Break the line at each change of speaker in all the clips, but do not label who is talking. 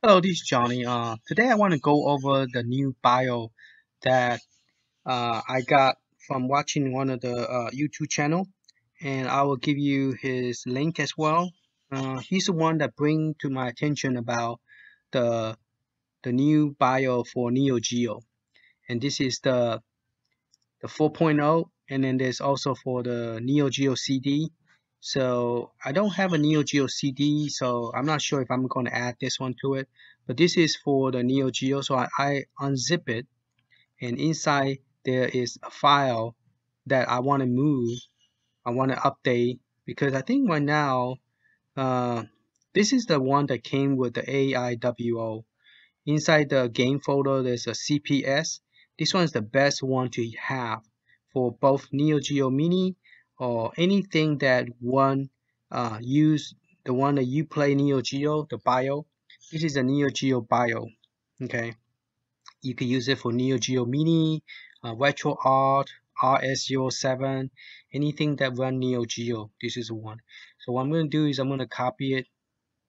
Hello, this is Johnny. Uh, today I want to go over the new bio that uh, I got from watching one of the uh, YouTube channel, and I will give you his link as well. Uh, he's the one that bring to my attention about the the new bio for Neo Geo, and this is the the 4.0, and then there's also for the Neo Geo CD. So I don't have a Neo Geo CD, so I'm not sure if I'm going to add this one to it. But this is for the Neo Geo, so I, I unzip it, and inside there is a file that I want to move, I want to update, because I think right now, uh, this is the one that came with the AIWO. Inside the game folder, there's a CPS. This one is the best one to have for both Neo Geo Mini or anything that one uh, use the one that you play Neo Geo, the bio. This is a Neo Geo bio. Okay, you can use it for Neo Geo Mini, uh, RetroArch, RS07, anything that run Neo Geo. This is the one. So what I'm going to do is I'm going to copy it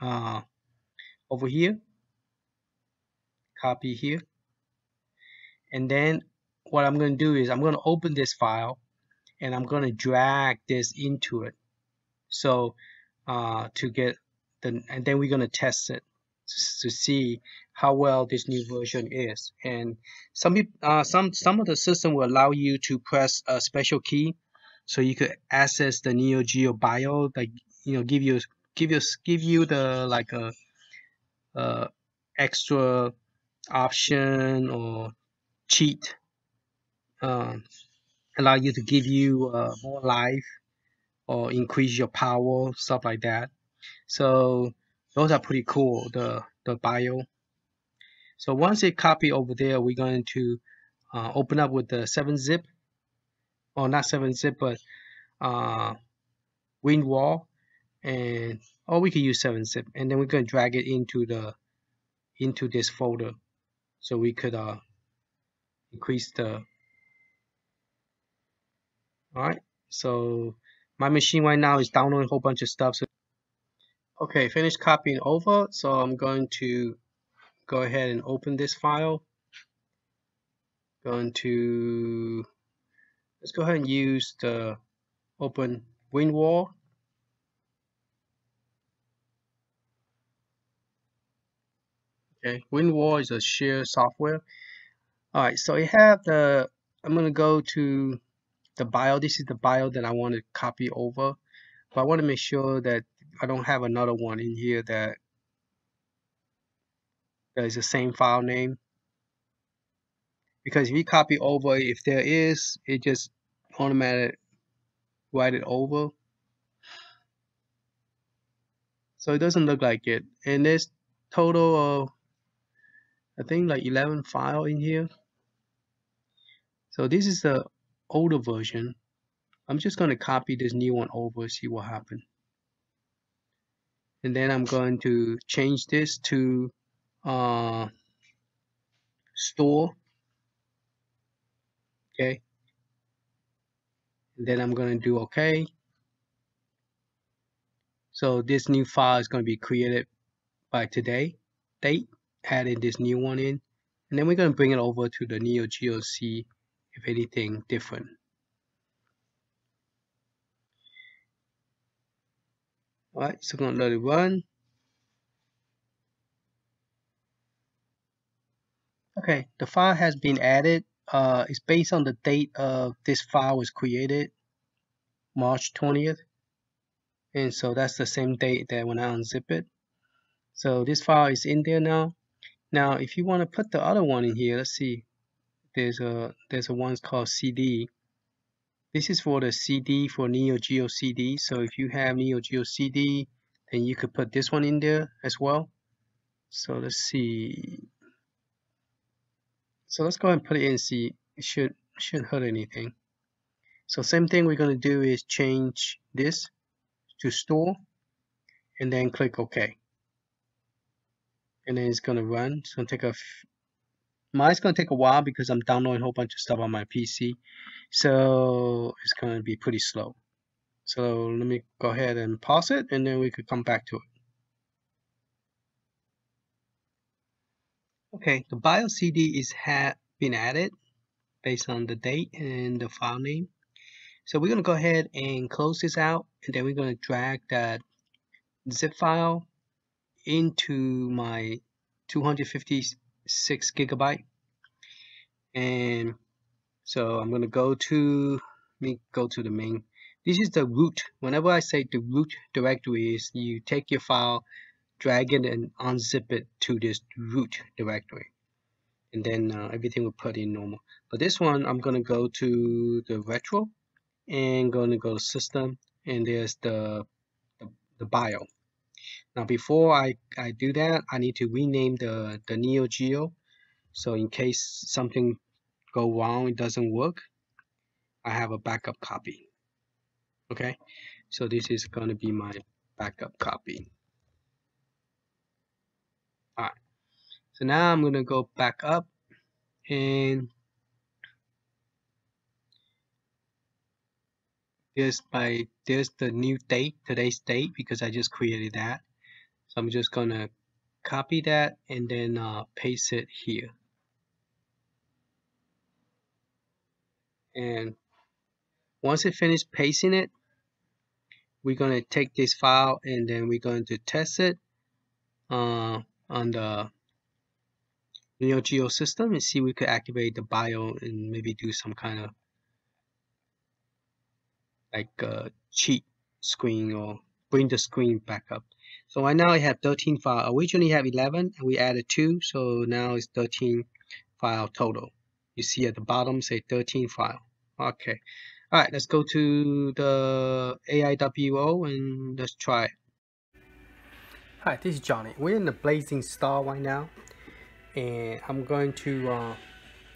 uh, over here. Copy here. And then what I'm going to do is I'm going to open this file and I'm going to drag this into it. So uh, to get the, and then we're going to test it to see how well this new version is. And some uh, some some of the system will allow you to press a special key, so you could access the Neo Geo Bio, like you know, give you give you give you the like a, a extra option or cheat. Um, allow you to give you uh, more life or increase your power, stuff like that. So those are pretty cool, the, the bio. So once it copy over there, we're going to uh, open up with the 7-zip, or not 7-zip, but uh, WinRAR, and or we can use 7-zip, and then we're going to drag it into the into this folder, so we could uh, increase the all right so my machine right now is downloading a whole bunch of stuff so okay finish copying over so I'm going to go ahead and open this file. Going to let's go ahead and use the open WinRAR okay WinRAR is a shared software. All right so you have the I'm gonna go to the bio. This is the bio that I want to copy over. But I want to make sure that I don't have another one in here that that is the same file name. Because if you copy over, if there is, it just automatic write it over. So it doesn't look like it. And there's total of I think like 11 file in here. So this is the older version. I'm just going to copy this new one over, see what happens. And then I'm going to change this to uh, store. Okay. And then I'm going to do OK. So this new file is going to be created by today date, adding this new one in. And then we're going to bring it over to the Neo Geo C if anything different. Alright, so I'm going to run. Okay, the file has been added. Uh, it's based on the date of this file was created, March 20th. And so that's the same date that when I unzip it. So this file is in there now. Now, if you want to put the other one in here, let's see there's a there's a one called CD. This is for the CD for Neo Geo CD. So if you have Neo Geo CD, then you could put this one in there as well. So let's see. So let's go ahead and put it in see. It should shouldn't hurt anything. So same thing we're going to do is change this to store and then click OK. And then it's going to run. It's to take a Mine's going to take a while because I'm downloading a whole bunch of stuff on my PC. So it's going to be pretty slow. So let me go ahead and pause it and then we could come back to it. Okay, the bio CD is had been added based on the date and the file name. So we're gonna go ahead and close this out and then we're gonna drag that zip file into my 256 gigabyte. And so I'm gonna go to me go to the main. This is the root. Whenever I say the root directory is you take your file drag it and unzip it to this root directory. And then uh, everything will put in normal. But this one I'm gonna go to the retro and gonna go to system and there's the the, the bio now before I, I do that I need to rename the the Neo Geo. So in case something go wrong it doesn't work I have a backup copy. Okay? So this is going to be my backup copy. Alright so now I'm going to go back up and there's my there's the new date today's date because I just created that. So I'm just gonna copy that and then uh, paste it here. And once it finished pasting it we're going to take this file and then we're going to test it uh, on the Neo Geo system and see if we could activate the bio and maybe do some kind of like a cheat screen or bring the screen back up. So right now I have 13 files. I originally have 11 and we added 2 so now it's 13 file total. You see at the bottom say 13 file. Okay. Alright, let's go to the AIWO and let's try it. Hi, this is Johnny. We're in the Blazing Star right now and I'm going to uh,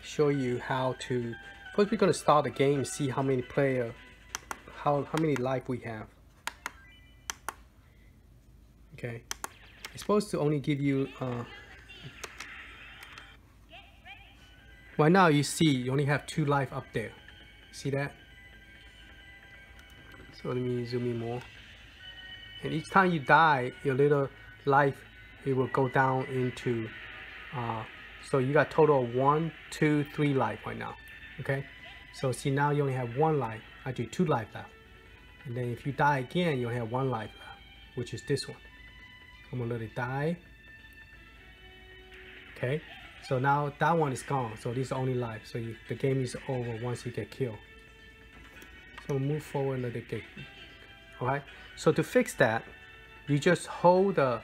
show you how to first we're going to start the game see how many player how, how many life we have. Okay. It's supposed to only give you uh, right now you see you only have two life up there. See that? So let me zoom in more. And each time you die your little life it will go down into uh, so you got total of one two three life right now. Okay? So see now you only have one life. Actually two life left and then if you die again you'll have one life left which is this one. I'm gonna let it die. Okay? So now that one is gone. So this is only life. So you, the game is over once you get killed. So move forward and let it get alright? So to fix that you just hold the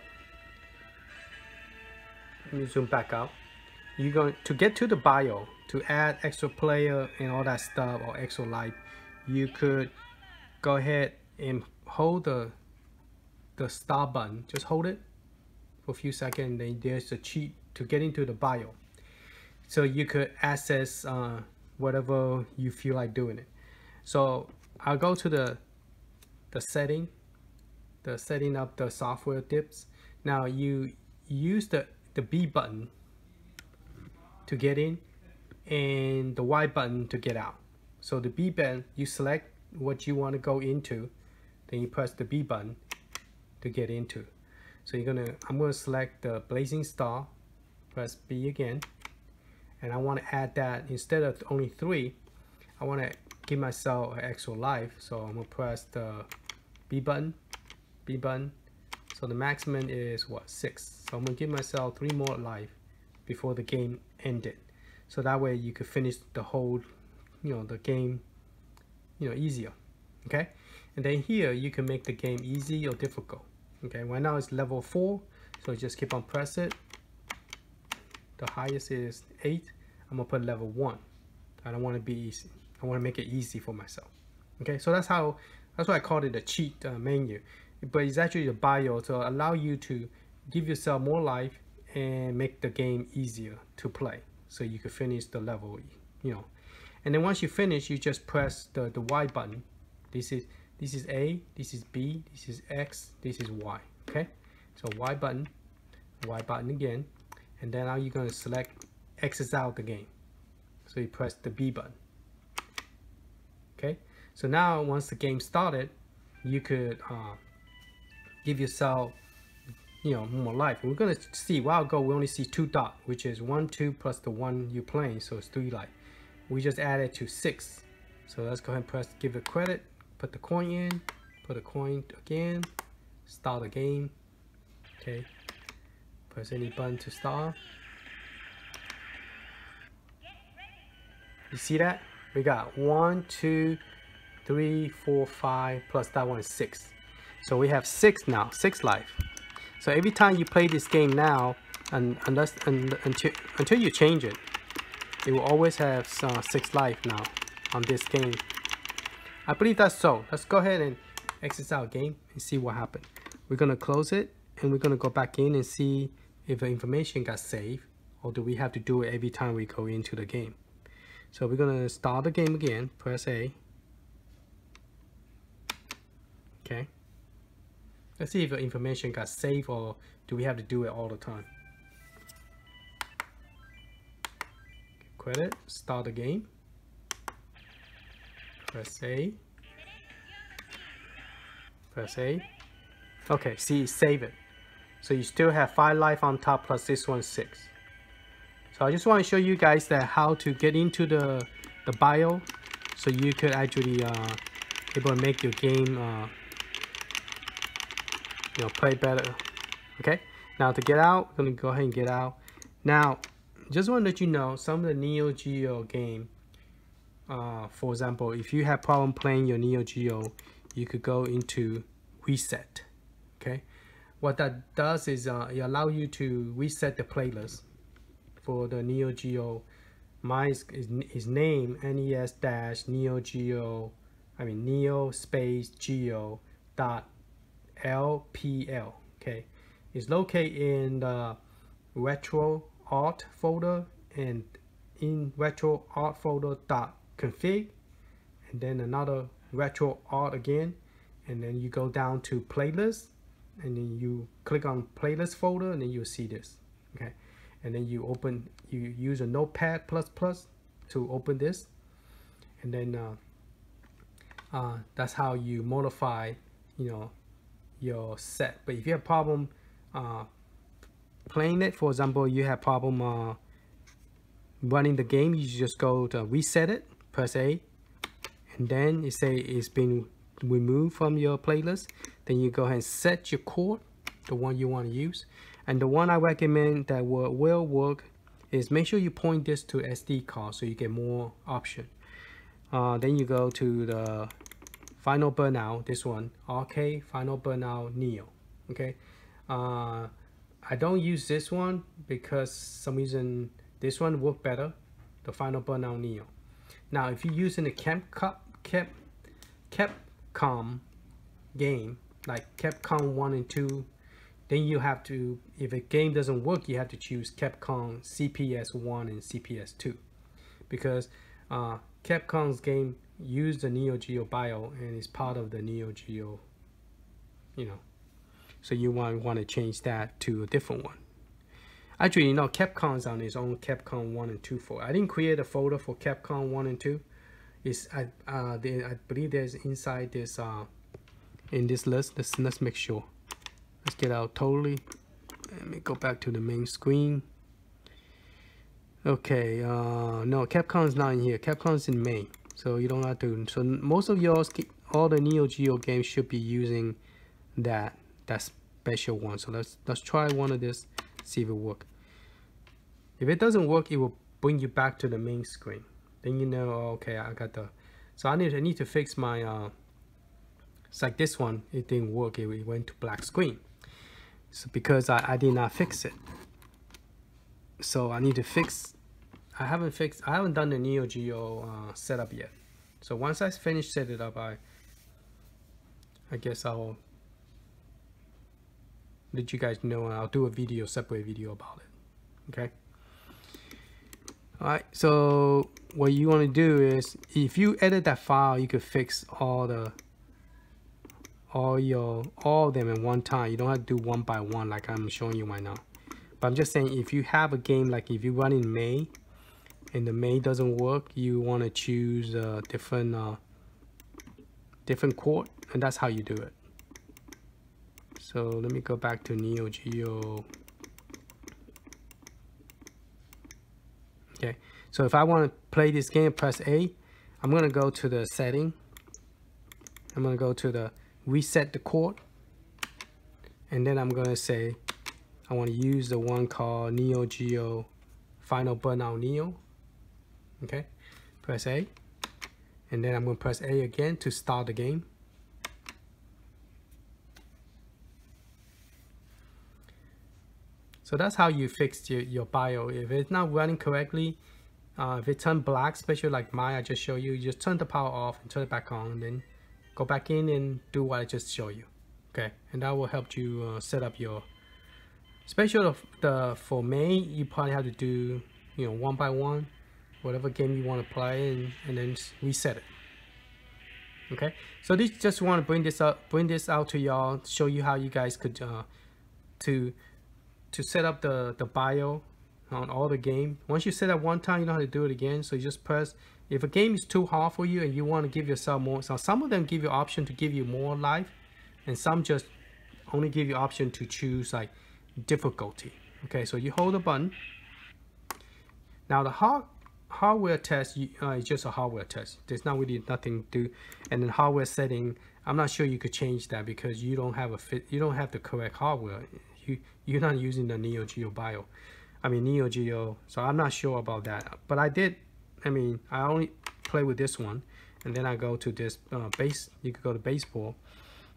let me zoom back up you're going to get to the bio to add extra player and all that stuff or extra life you could go ahead and hold the the star button. Just hold it for a few seconds then there's a cheat to get into the bio. So you could access uh, whatever you feel like doing it. So I'll go to the the setting the setting up the software tips. Now you use the the B button to get in and the Y button to get out. So the B button you select what you want to go into then you press the B button to get into. So you're gonna I'm gonna select the blazing star press B again and I want to add that instead of only three I want to give myself an extra life. So I'm gonna press the B button B button. So the maximum is what six. So I'm gonna give myself three more life before the game ended. So that way you could finish the whole you know the game you know easier okay? And then here you can make the game easy or difficult okay? Right now it's level four so just keep on press it. The highest is eight. I'm gonna put level one. I don't want to be easy. I want to make it easy for myself okay? So that's how that's why I called it a cheat uh, menu. But it's actually a bio to allow you to give yourself more life and make the game easier to play so you can finish the level you know and then once you finish you just press the the Y button. This is this is A this is B this is X this is Y okay? So Y button Y button again. And then now you're going to select exit out the game so you press the B button okay? So now once the game started you could uh, give yourself you know, more life. We're gonna see, while ago, we only see two dot, which is one, two, plus the one you're playing, so it's three life. We just added to six. So let's go ahead and press, give it credit, put the coin in, put a coin again, start the game, okay. Press any button to start. You see that? We got one, two, three, four, five, plus that one is six. So we have six now, six life. So every time you play this game now, and unless and, until until you change it, it will always have uh, six life now on this game. I believe that's so. Let's go ahead and exit our game and see what happened. We're gonna close it and we're gonna go back in and see if the information got saved or do we have to do it every time we go into the game. So we're gonna start the game again, press A. Okay. Let's see if the information got saved or do we have to do it all the time. Credit, start the game. Press A. Press A. Okay, see, save it. So you still have 5 life on top plus this one 6. So I just want to show you guys that how to get into the, the bio so you could actually uh, able to make your game uh, you know, play better. Okay, now to get out, I'm gonna go ahead and get out. Now, just want to let you know, some of the Neo Geo game, uh, for example, if you have problem playing your Neo Geo, you could go into reset. Okay, what that does is uh, it allow you to reset the playlist for the Neo Geo. Mine is, is, is name NES dash Neo Geo, I mean Neo space Geo dot LPL. Okay, it's located in the retro art folder and in retro art folder dot config and then another retro art again. And then you go down to playlist and then you click on playlist folder and then you'll see this okay? And then you open you use a notepad plus plus to open this. And then uh, uh, that's how you modify you know your set. But if you have problem uh, playing it, for example, you have problem uh, running the game, you just go to reset it, press A, and then you say it's been removed from your playlist. Then you go ahead and set your chord, the one you want to use. And the one I recommend that will, will work is make sure you point this to SD card so you get more option. Uh, then you go to the Final Burnout, this one, RK Final Burnout Neo. Okay, uh, I don't use this one because some reason this one work better, the Final Burnout Neo. Now, if you're using the Capcom, Cap, Capcom game, like Capcom 1 and 2, then you have to, if a game doesn't work, you have to choose Capcom CPS 1 and CPS 2. Because uh, Capcom's game use the Neo Geo bio and it's part of the Neo Geo, you know. So you want want to change that to a different one. Actually, you know, Capcom's on its own Capcom 1 and 2 folder. I didn't create a folder for Capcom 1 and 2. It's, I, uh, I believe there's inside this, uh, in this list. Let's, let's make sure. Let's get out totally. Let me go back to the main screen. Okay, uh, no, Capcom's not in here. Capcom's in main so you don't have to so most of yours all the neo geo games should be using that that special one. So let's let's try one of this see if it work. If it doesn't work it will bring you back to the main screen. Then you know oh, okay i got the so i need i need to fix my uh it's like this one it didn't work it went to black screen. So because i, I did not fix it. So i need to fix I haven't fixed, I haven't done the Neo Geo uh, setup yet. So once I finish set it up, I, I guess I'll let you guys know and I'll do a video, separate video about it. Okay. Alright, so what you want to do is if you edit that file, you could fix all the all your all of them in one time. You don't have to do one by one like I'm showing you right now. But I'm just saying if you have a game like if you run in MAME and the MAME doesn't work you want to choose a different uh, different chord and that's how you do it So let me go back to Neo Geo. Okay, so if I want to play this game, press A. I'm going to go to the setting. I'm going to go to the reset the chord. And then I'm going to say, I want to use the one called Neo Geo Final Burnout Neo. Okay, press A. And then I'm going to press A again to start the game. So that's how you fix your, your BIOS. If it's not running correctly, uh, if it turned black, especially like mine, I just show you, you just turn the power off and turn it back on, and then go back in and do what I just show you. Okay, and that will help you uh, set up your, especially the, for MAME, you probably have to do, you know, one by one, whatever game you want to play and, and then reset it. Okay, so this just want to bring this up, bring this out to y'all, show you how you guys could, uh, to to set up the, the bio on all the game. Once you set up one time, you know how to do it again. So you just press, if a game is too hard for you and you want to give yourself more, so some of them give you option to give you more life and some just only give you option to choose like difficulty. Okay, so you hold the button. Now the hard, hardware test uh, is just a hardware test. There's not really nothing to do. And then hardware setting, I'm not sure you could change that because you don't have a fit, you don't have the correct hardware you you're not using the Neo Geo Bio. I mean Neo Geo. So I'm not sure about that. But I did. I mean I only play with this one, and then I go to this uh, base. You could go to baseball.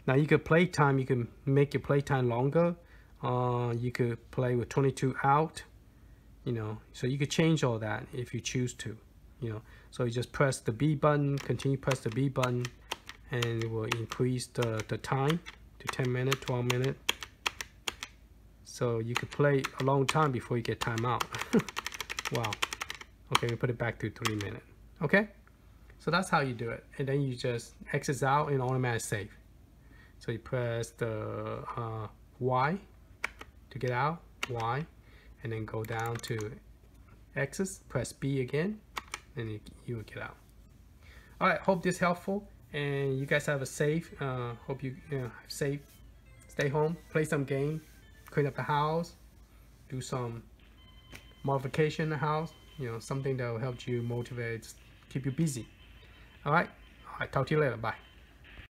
Now you could play time. You can make your play time longer. Uh, you could play with 22 out. You know, so you could change all that if you choose to. You know, so you just press the B button, continue press the B button, and it will increase the, the time to 10 minutes, 12 minutes, so you could play a long time before you get timeout. wow. Okay, we put it back to three minutes. Okay? So that's how you do it. And then you just exit out and automatic save. So you press the uh, Y to get out, Y, and then go down to exit, press B again, and you, you will get out. All right, hope this helpful, and you guys have a safe. Uh, hope you, you know, safe. Stay home, play some game, clean up the house, do some modification in the house, you know, something that will help you motivate, keep you busy. All right, right, talk to you later. Bye.